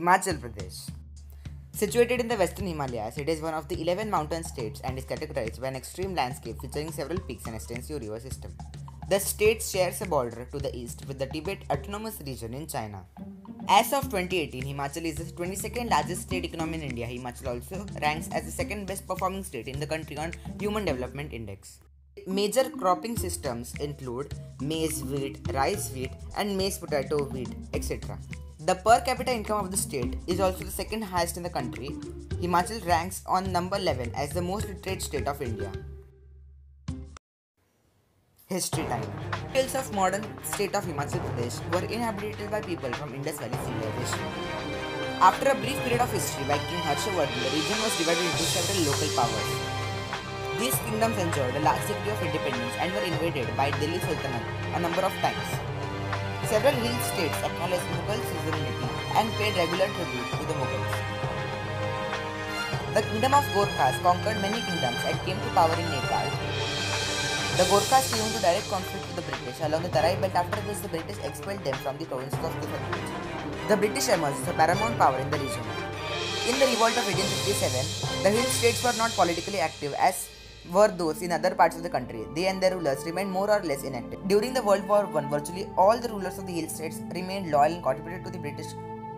Himachal Pradesh. Situated in the western Himalayas, it is one of the 11 mountain states and is categorized by an extreme landscape featuring several peaks and extensive river system. The state shares a border to the east with the Tibet Autonomous Region in China. As of 2018, Himachal is the 22nd largest state economy in India. Himachal also ranks as the second best performing state in the country on Human Development Index. Major cropping systems include maize wheat, rice wheat, and maize potato wheat, etc. The per capita income of the state is also the second highest in the country. Himachal ranks on number 11 as the most literate state of India. History time. Details of modern state of Himachal Pradesh were inhabited by people from Indus Valley civilization. After a brief period of history by King Harshavardhan, the region was divided into several local powers. These kingdoms enjoyed a large degree of independence and were invaded by Delhi Sultanate a number of times. Several hill states acknowledged Mughal suzerainty and paid regular tribute to the Mughals. The Kingdom of Gorkhas conquered many kingdoms and came to power in Nepal. The Gorkhas came into direct conflict with the British along the Tarai belt after which the British expelled them from the provinces of Satluj. The British emerged as a paramount power in the region. In the revolt of 1857, the hill states were not politically active as were those in other parts of the country. They and their rulers remained more or less inactive. During the World War I, virtually all the rulers of the hill states remained loyal and contributed to the British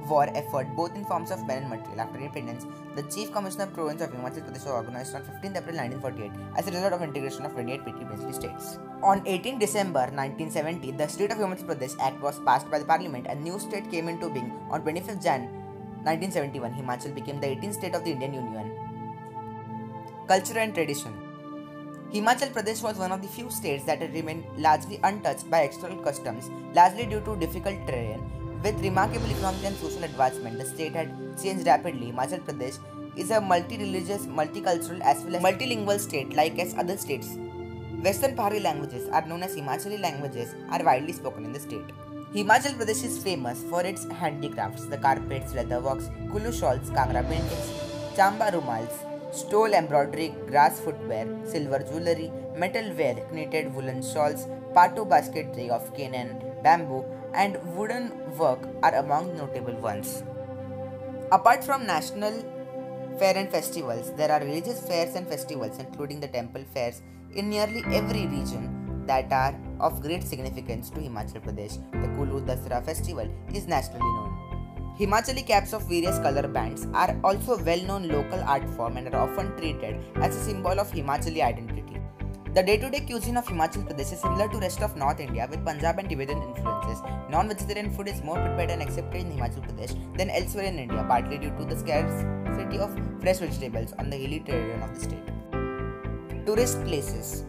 war effort both in forms of men and material. After independence, the Chief Commissioner of Province of Himachal Pradesh was organized on 15th April 1948 as a result of integration of 28 petty princely states. On 18 December 1970, the State of Himachal Pradesh Act was passed by the Parliament and new state came into being on 25th Jan 1971. Himachal became the 18th state of the Indian Union. Culture and tradition. Himachal Pradesh was one of the few states that remained largely untouched by external customs, largely due to difficult terrain. With remarkable economic and social advancement, the state had changed rapidly. Himachal Pradesh is a multi-religious, multicultural as well as multilingual state like as other states. Western Pahari languages are known as Himachali languages are widely spoken in the state. Himachal Pradesh is famous for its handicrafts, the carpets, leather works, kulu shawls, kangra paintings, chamba rumals, stole embroidery, grass footwear, silver jewelry, metal ware, knitted woolen shawls, patu basketry of cane and bamboo, and wooden work are among notable ones. Apart from national fair and festivals, there are religious fairs and festivals, including the temple fairs, in nearly every region that are of great significance to Himachal Pradesh. The Kulu Dasra festival is nationally known. Himachali caps of various color bands are also well-known local art form and are often treated as a symbol of Himachali identity. The day-to-day cuisine of Himachal Pradesh is similar to rest of North India with Punjab and Tibetan influences. Non-vegetarian food is more prepared and accepted in Himachal Pradesh than elsewhere in India, partly due to the scarcity of fresh vegetables on the hilly terrain of the state. Tourist places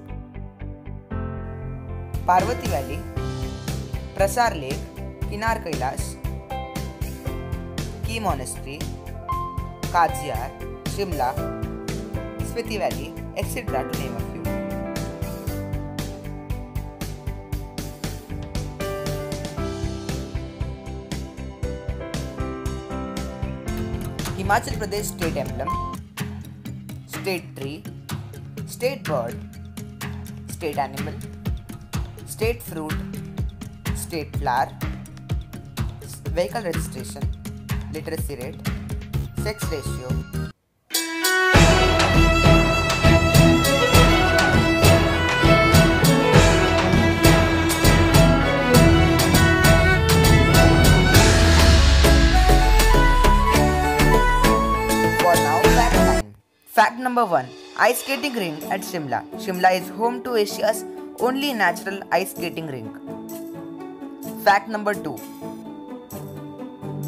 Parvati Valley, Prashar Lake, Kinnaur Kailash, Key Monastery, Khajjiar, Shimla, Spiti Valley, etc. to name a few. Himachal Pradesh state emblem, state tree, state bird, state animal, state fruit, state flower, vehicle registration, literacy rate, sex ratio. Fact number 1 Ice skating rink at Shimla. Shimla is home to Asia's only natural ice skating rink. Fact number 2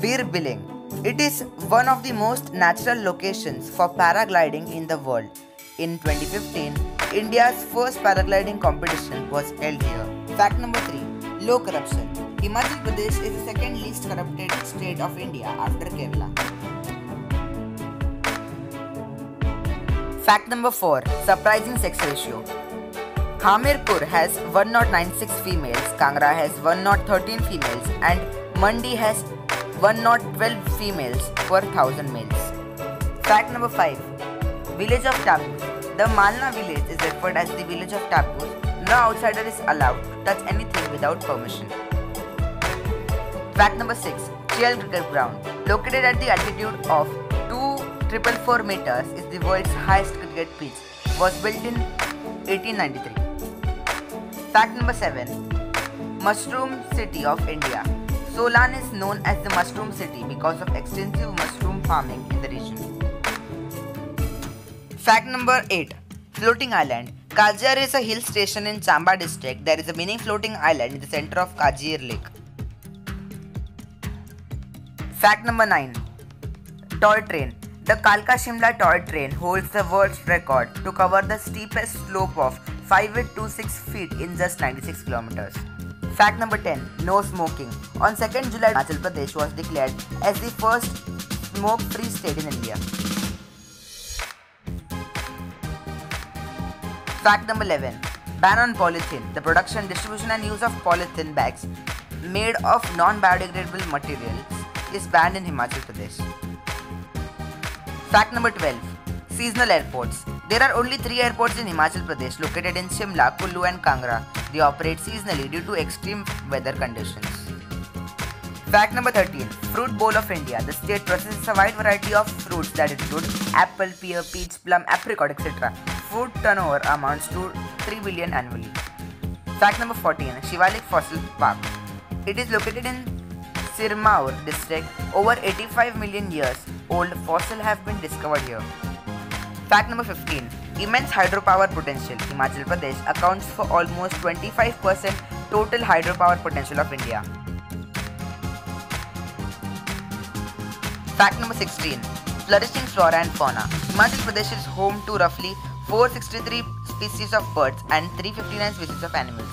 Bir Billing. It is one of the most natural locations for paragliding in the world. In 2015, India's first paragliding competition was held here. Fact number 3 Low corruption. Himachal Pradesh is the second least corrupted state of India after Kerala. Fact number 4 Surprising sex ratio. Hamirpur has 1096 females, Kangra has 1013 females, and Mandi has 1012 females per 1000 males. Fact number 5 Village of Taboos. The Malana village is referred as the village of taboos. No outsider is allowed to touch anything without permission. Fact number 6 Chail Cricket Ground, located at the altitude of 2444 meters, is the world's highest cricket pitch. Was built in 1893. Fact number 7. Mushroom City of India. Solan is known as the Mushroom City because of extensive mushroom farming in the region. Fact number 8. Floating Island. Khajjiar is a hill station in Chamba district. There is a mini floating island in the center of Khajjiar Lake. Fact number 9. Toy train. The Kalka Shimla toy train holds the world's record to cover the steepest slope of 5826 feet in just 96 kilometers. Fact number 10. No smoking. On 2nd July, Himachal Pradesh was declared as the first smoke-free state in India. Fact number 11. Ban on polythene. The production, distribution and use of polythene bags made of non-biodegradable materials is banned in Himachal Pradesh. Fact number 12. Seasonal airports. There are only three airports in Himachal Pradesh located in Shimla, Kullu and Kangra. They operate seasonally due to extreme weather conditions. Fact number 13. Fruit Bowl of India. The state processes a wide variety of fruits that include apple, pear, peach, plum, apricot, etc. Food turnover amounts to 3 billion annually. Fact number 14. Shivalik Fossil Park. It is located in Sirmaur district. Over 85 million years old fossils have been discovered here. Fact number 15. Immense hydropower potential. Himachal Pradesh accounts for almost 25% total hydropower potential of India. Fact number 16. Flourishing flora and fauna. Himachal Pradesh is home to roughly 463 species of birds and 359 species of animals.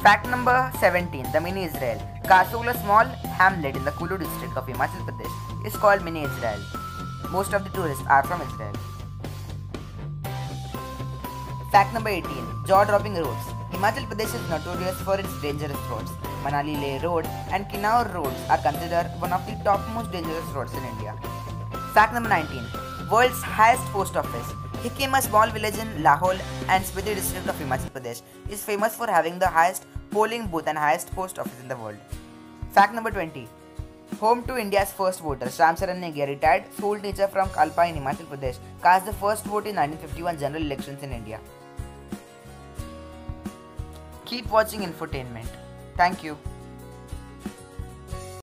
Fact number 17. The Mini Israel. Kasol, a small hamlet in the Kulu district of Himachal Pradesh, is called Mini Israel. Most of the tourists are from Israel. Fact number 18. Jaw-dropping roads. Himachal Pradesh is notorious for its dangerous roads. Manali Leh Road and Kinnaur roads are considered one of the topmost dangerous roads in India. Fact number 19. World's highest post office. Hikkim, a small village in Lahaul and Spiti district of Himachal Pradesh, is famous for having the highest polling booth and highest post office in the world. Fact number 20. Home to India's first voter, Shyam Saran Negia, retired school teacher from Kalpa in Himachal Pradesh, cast the first vote in 1951 general elections in India. Keep watching infotainment. Thank you.